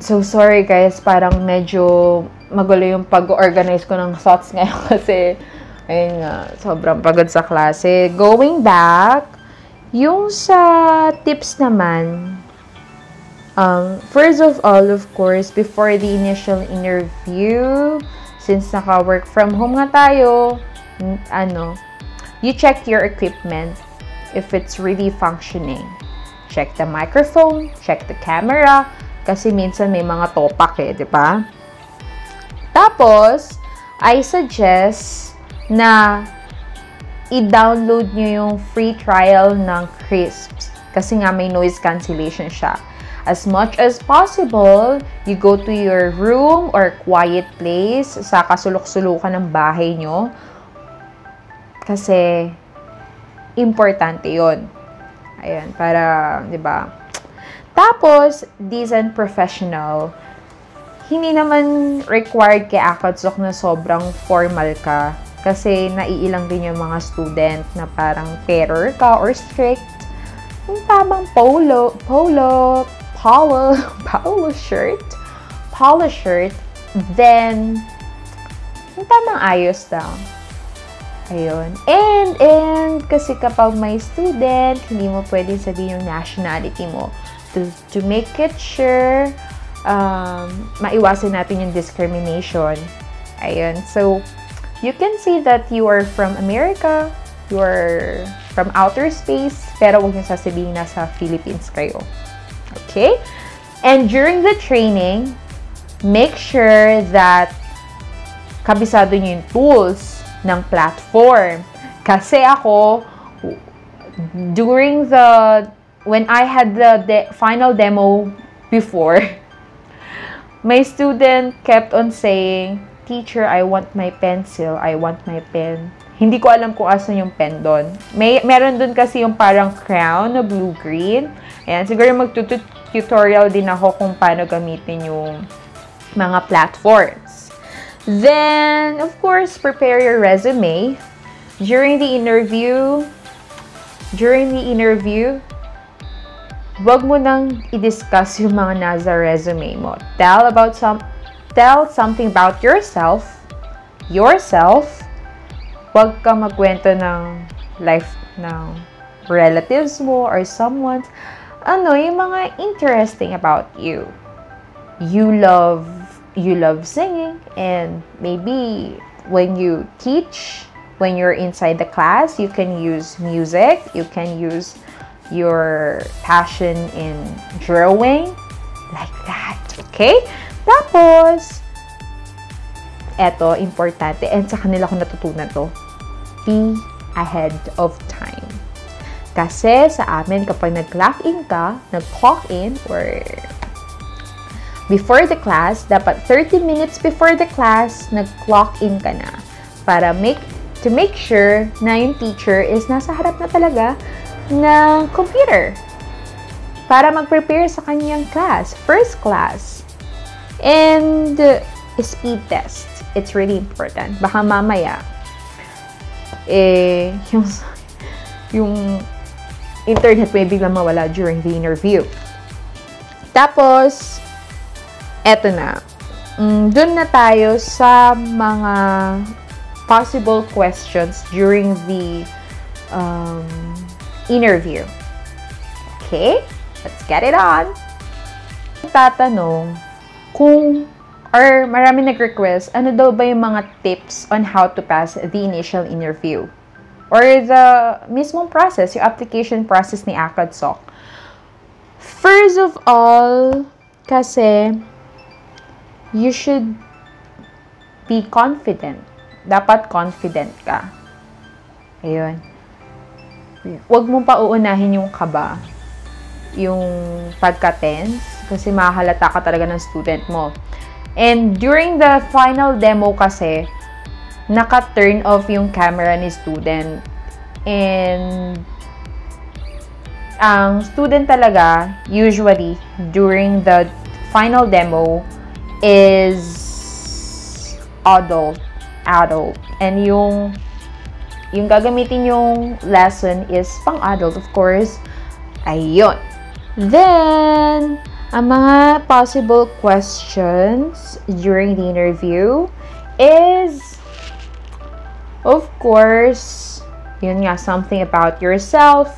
So, sorry guys, parang medyo magulo yung pag-organize ko ng thoughts ngayon kasi, ayun nga, sobrang pagod sa klase. Going back, yung sa tips naman, um, first of all, of course, before the initial interview, since naka-work from home nga tayo, ano, you check your equipment if it's really functioning. Check the microphone, check the camera, kasi minsan may mga topak eh, di ba? Tapos, I suggest na i-download nyo yung free trial ng Crisps. Kasi nga may noise cancellation siya. As much as possible, you go to your room or quiet place sa kasulok-sulukan ng bahay nyo. Kasi, importante yon Ayan, para, di ba, tapos, decent professional. Hindi naman required kay Akatsok na sobrang formal ka. Kasi naiilang din yung mga student na parang terror ka or strict. Yung tamang polo, polo, polo, polo shirt, polo shirt, then, yung tamang ayos lang. Ayun. And, and, kasi kapag may student, hindi mo pwedeng sabihin yung nationality mo to, to make it sure um, maiwasan natin yung discrimination. Ayun. So, you can see that you are from America, you are from outer space, pero huwag niyo sasabihin na sa Philippines kayo. Okay? And during the training, make sure that kabisado niyo yung tools ng platform. Kasi ako, during the when I had the de- final demo before, my student kept on saying, Teacher, I want my pencil, I want my pen. Hindi ko alam kung asan yung pen doon. May, meron doon kasi yung parang crown na blue-green. Ayan, siguro magtututorial din ako kung paano gamitin yung mga platforms. Then, of course, prepare your resume. During the interview, during the interview, wag mo nang i-discuss yung mga nasa resume mo. Tell about some tell something about yourself. Yourself. Wag ka magkwento ng life ng relatives mo or someone. Ano, yung mga interesting about you. You love you love singing and maybe when you teach, when you're inside the class, you can use music, you can use your passion in drawing, like that. Okay? Tapos, eto, importante, and sa kanila ko natutunan to, be ahead of time. Kasi sa amin, kapag nag-clock in ka, nag-clock in, or before the class, dapat 30 minutes before the class, nag-clock in ka na. Para make, to make sure na yung teacher is nasa harap na talaga ng computer para mag-prepare sa kanyang class, first class. And uh, speed test. It's really important. Baka mamaya, eh, yung, yung internet may biglang mawala during the interview. Tapos, eto na. Mm, Doon na tayo sa mga possible questions during the um, interview. Okay? Let's get it on! Tatanong kung or marami nag-request, ano daw ba yung mga tips on how to pass the initial interview? Or the mismong process, yung application process ni ACADSOC. First of all, kasi you should be confident. Dapat confident ka. Ayun wag mo pa uunahin yung kaba, yung pagka-tense, kasi mahalata ka talaga ng student mo. And during the final demo kasi, naka-turn off yung camera ni student. And ang student talaga, usually, during the final demo, is adult. Adult. And yung yung gagamitin yung lesson is pang adult, of course. Ayun. Then, ang mga possible questions during the interview is, of course, yun nga, something about yourself,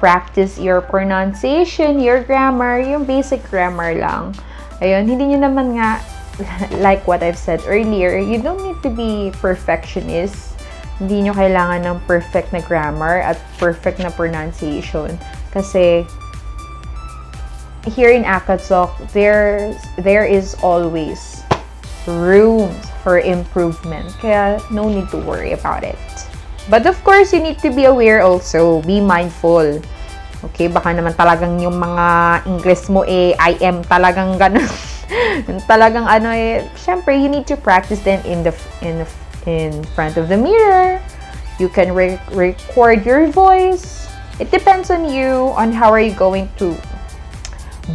practice your pronunciation, your grammar, yung basic grammar lang. Ayun, hindi nyo naman nga, like what I've said earlier, you don't need to be perfectionist. Hindi nyo kailangan ng perfect na grammar at perfect na pronunciation. Kasi, here in Akatsuki, there, there is always room for improvement. Kaya, no need to worry about it. But of course, you need to be aware also. Be mindful. Okay, baka naman talagang yung mga English mo eh, I am talagang ganun. talagang ano eh, syempre, you need to practice them in the, in the, in front of the mirror. You can re record your voice. It depends on you, on how are you going to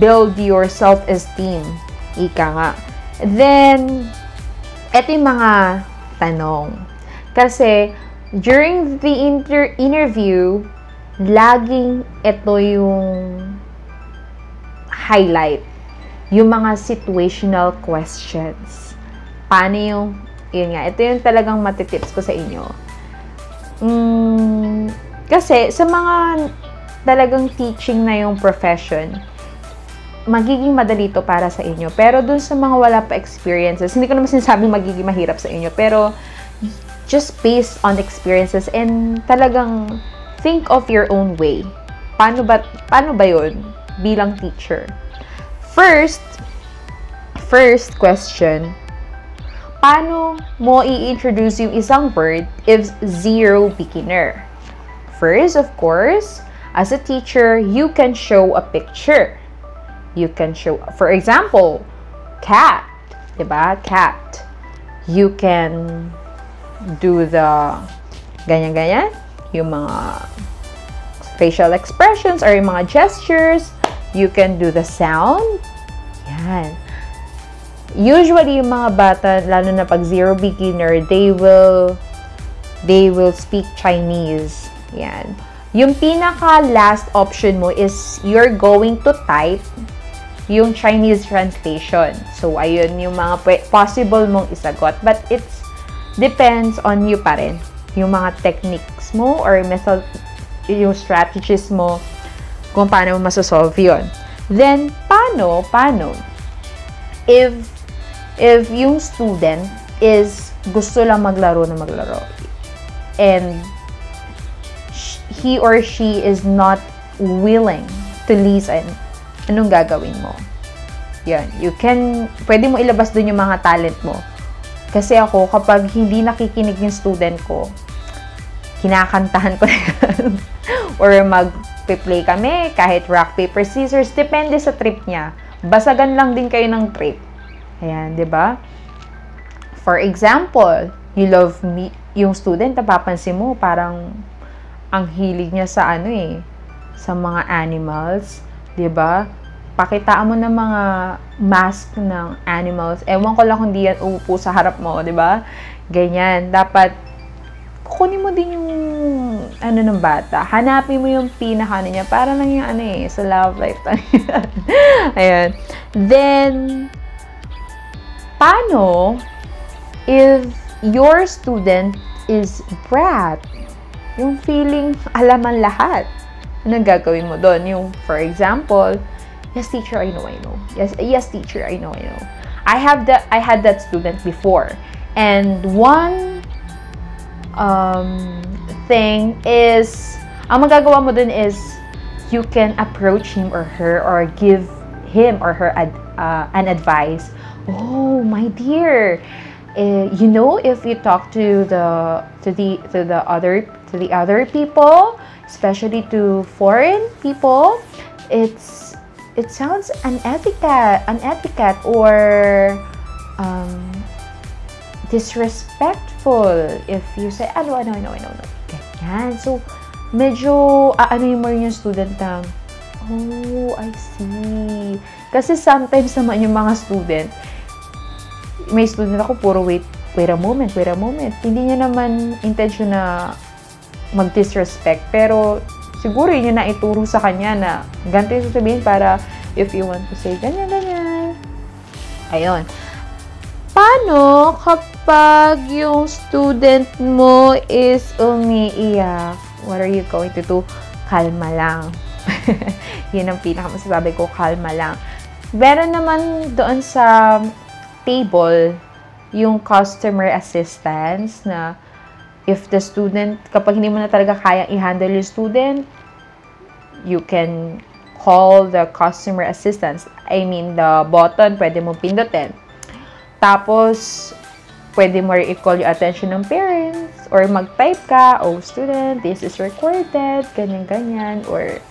build your self-esteem. Ika nga. Then, eto mga tanong. Kasi, during the inter- interview, laging ito yung highlight. Yung mga situational questions. Paano yung, yun nga, ito yung talagang matitips ko sa inyo. Mm, kasi, sa mga talagang teaching na yung profession, magiging madali to para sa inyo. Pero dun sa mga wala pa experiences, hindi ko naman sinasabing magiging mahirap sa inyo. Pero, just based on experiences and talagang think of your own way. Paano ba, paano ba yun bilang teacher? First, first question, paano mo i-introduce yung isang word if zero beginner? First, of course, as a teacher, you can show a picture you can show, for example, cat, diba? Cat. You can do the ganyan-ganyan, yung mga facial expressions or yung mga gestures. You can do the sound. Yan. Usually, yung mga bata, lalo na pag zero beginner, they will they will speak Chinese. Yan. Yung pinaka last option mo is you're going to type yung Chinese translation. So, ayun yung mga possible mong isagot. But it's depends on you pa rin. Yung mga techniques mo or method, yung strategies mo kung paano mo masasolve yun. Then, paano, paano? If, if yung student is gusto lang maglaro na maglaro and he or she is not willing to listen anong gagawin mo? Yan. You can, pwede mo ilabas dun yung mga talent mo. Kasi ako, kapag hindi nakikinig yung student ko, kinakantahan ko yan. Or mag-play kami, kahit rock, paper, scissors, depende sa trip niya. Basagan lang din kayo ng trip. Ayan, di ba? For example, you love me, yung student, napapansin mo, parang ang hilig niya sa ano eh, sa mga animals 'di ba? Pakitaan mo ng mga mask ng animals. Ewan ko lang kung di yan uupo sa harap mo, 'di ba? Ganyan. Dapat kunin mo din yung ano ng bata. Hanapin mo yung pinaka ano niya. Para lang yung ano eh, sa love life. Ayan. Then, paano if your student is brat? Yung feeling alam alaman lahat anong gagawin mo doon? Yung, for example, yes, teacher, I know, I know. Yes, yes, teacher, I know, I know. I have that, I had that student before. And one um, thing is, ang magagawa mo dun is, you can approach him or her or give him or her ad, uh, an advice. Oh, my dear, uh, you know, if you talk to the to the to the other to the other people, especially to foreign people, it's it sounds unethical, unethical or um, disrespectful if you say, ano, ano, ano, ano, ano. Ganyan. So, medyo, uh, ano yung more yung student na, oh, I see. Kasi sometimes naman yung mga student, may student ako, puro wait, wait a moment, wait a moment. Hindi niya naman intention na mag-disrespect. Pero, siguro yun yung naituro sa kanya na ganito yung sasabihin para If you want to say ganyan, ganyan. Ayun. Paano kapag yung student mo is umiiyak? What are you going to do? Kalma lang. Yun ang pinakamasasabi ko, kalma lang. Meron naman doon sa table yung customer assistance na if the student, kapag hindi mo na talaga kaya i-handle yung student, you can call the customer assistance. I mean, the button, pwede mong pindutin. Tapos, pwede mo i-call yung attention ng parents or mag-type ka, oh, student, this is recorded, ganyan-ganyan, or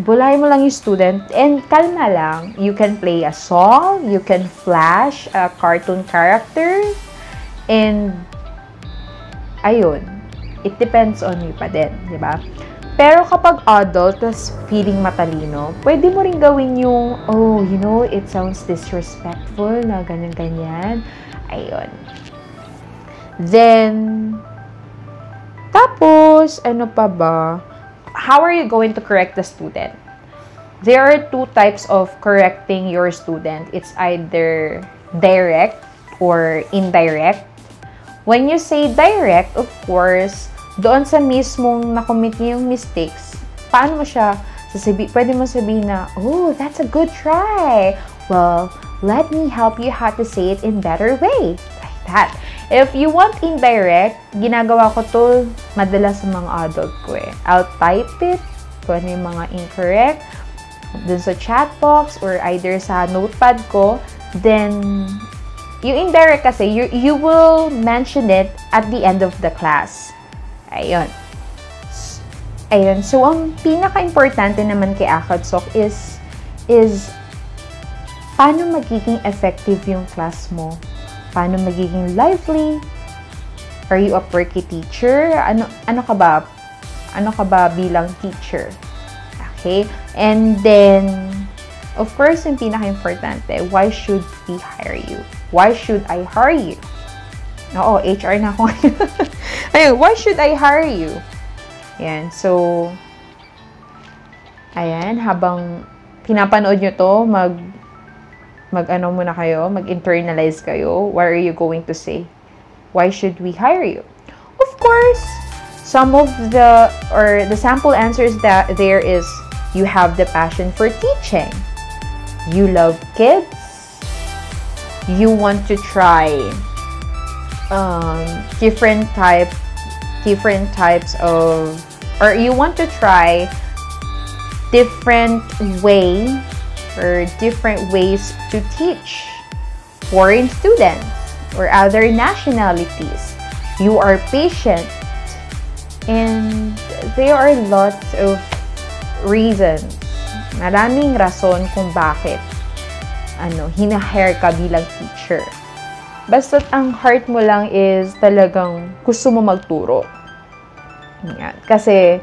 bulay mo lang yung student and kalma lang. You can play a song, you can flash a cartoon character, and ayun, it depends on you pa din, di ba? Pero kapag adult, tas feeling matalino, pwede mo rin gawin yung, oh, you know, it sounds disrespectful na ganyan-ganyan. Ayun. Then, tapos, ano pa ba? How are you going to correct the student? There are two types of correcting your student. It's either direct or indirect. When you say direct, of course, doon sa mismong na-commit niya yung mistakes, paano mo siya sasabi, pwede mo sabihin na, oh, that's a good try. Well, let me help you how to say it in better way. Like that. If you want indirect, ginagawa ko to madalas sa mga adult ko eh. I'll type it kung ano yung mga incorrect dun sa chat box or either sa notepad ko. Then, yung indirect kasi, you, you will mention it at the end of the class. Ayun. Ayun. So, ang pinaka-importante naman kay Akadsok is, is, paano magiging effective yung class mo? Paano magiging lively? Are you a perky teacher? Ano, ano ka ba? Ano ka ba bilang teacher? Okay? And then, of course, yung pinaka-importante, why should we hire you? Why should I hire you? Oo, HR na ako Ayun, why should I hire you? Ayan, so, ayan, habang pinapanood nyo to, mag, mag ano muna kayo, mag-internalize kayo, what are you going to say? Why should we hire you? Of course, some of the, or the sample answers that there is, you have the passion for teaching. You love kids. You want to try um, different type different types of or you want to try different way or different ways to teach foreign students or other nationalities you are patient and there are lots of reasons maraming rason kung bakit ano hina-hire ka bilang teacher Basta't ang heart mo lang is talagang gusto mo magturo. Yan. Kasi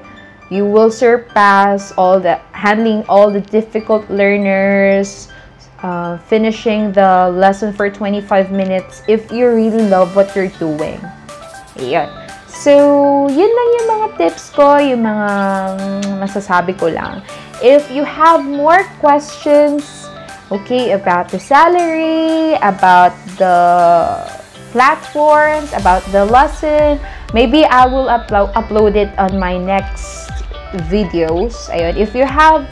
you will surpass all the handling all the difficult learners, uh, finishing the lesson for 25 minutes if you really love what you're doing. Ayan. So, yun lang yung mga tips ko, yung mga masasabi ko lang. If you have more questions, okay, about the salary, about the platforms, about the lesson. Maybe I will upload upload it on my next videos. Ayun, if you have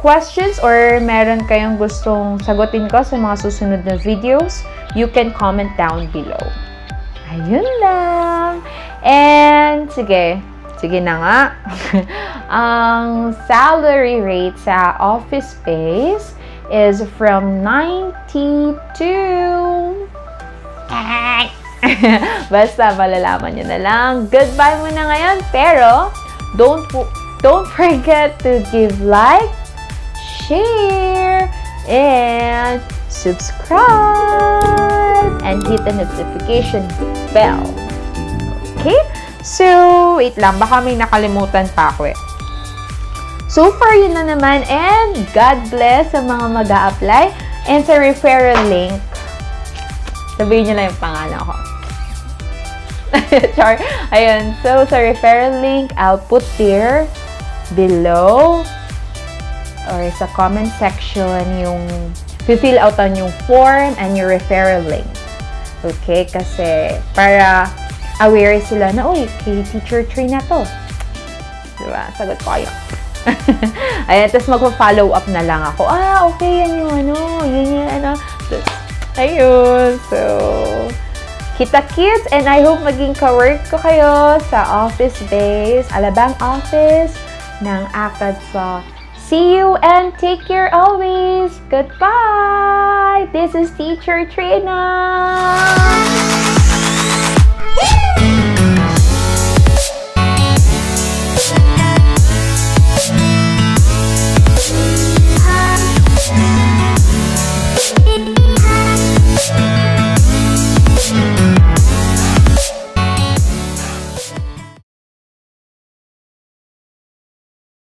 questions or meron kayong gustong sagutin ko sa mga susunod na videos, you can comment down below. Ayun lang. And, sige, sige na nga. Ang salary rate sa office space is from 92. Basta malalaman nyo na lang. Goodbye muna ngayon. Pero, don't, don't forget to give like, share, and subscribe, and hit the notification bell. Okay? So, wait lang. Baka may nakalimutan pa ako eh. So far, yun na naman. And God bless sa mga mag apply And sa referral link, sabihin nyo lang yung pangalan ko. Char. Ayun. So, sa referral link, I'll put there below. or sa comment section yung fill out on yung form and your referral link. Okay? Kasi para aware sila na, uy, kay Teacher Tree na to. Diba? Sagot ko kayo. Ayan, tapos magpa-follow up na lang ako. Ah, okay, yan yung ano, yan yung ano. Ayun, so, kita kids and I hope maging ka-work ko kayo sa office base, Alabang office ng ACAD sa See you and take care always. Goodbye. This is Teacher Trina.